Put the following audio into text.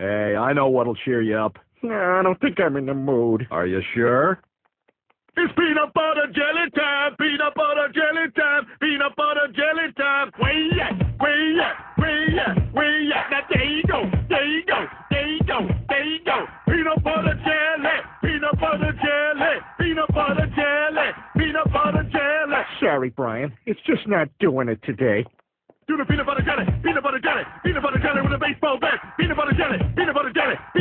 Hey, I know what'll cheer you up. Nah, I don't think I'm in the mood. Are you sure? It's peanut butter jelly time, peanut butter jelly time, peanut butter jelly time. Where you at? Where you at? Where you at? Where you at? Now there you go, there you go, there you go, there you go. Peanut butter jelly, peanut butter jelly, peanut butter jelly, peanut butter jelly. Sorry, Brian, it's just not doing it today. Do the peanut butter jelly, peanut butter jelly, peanut butter jelly with a baseball bat, peanut butter jelly, peanut butter jelly, peanut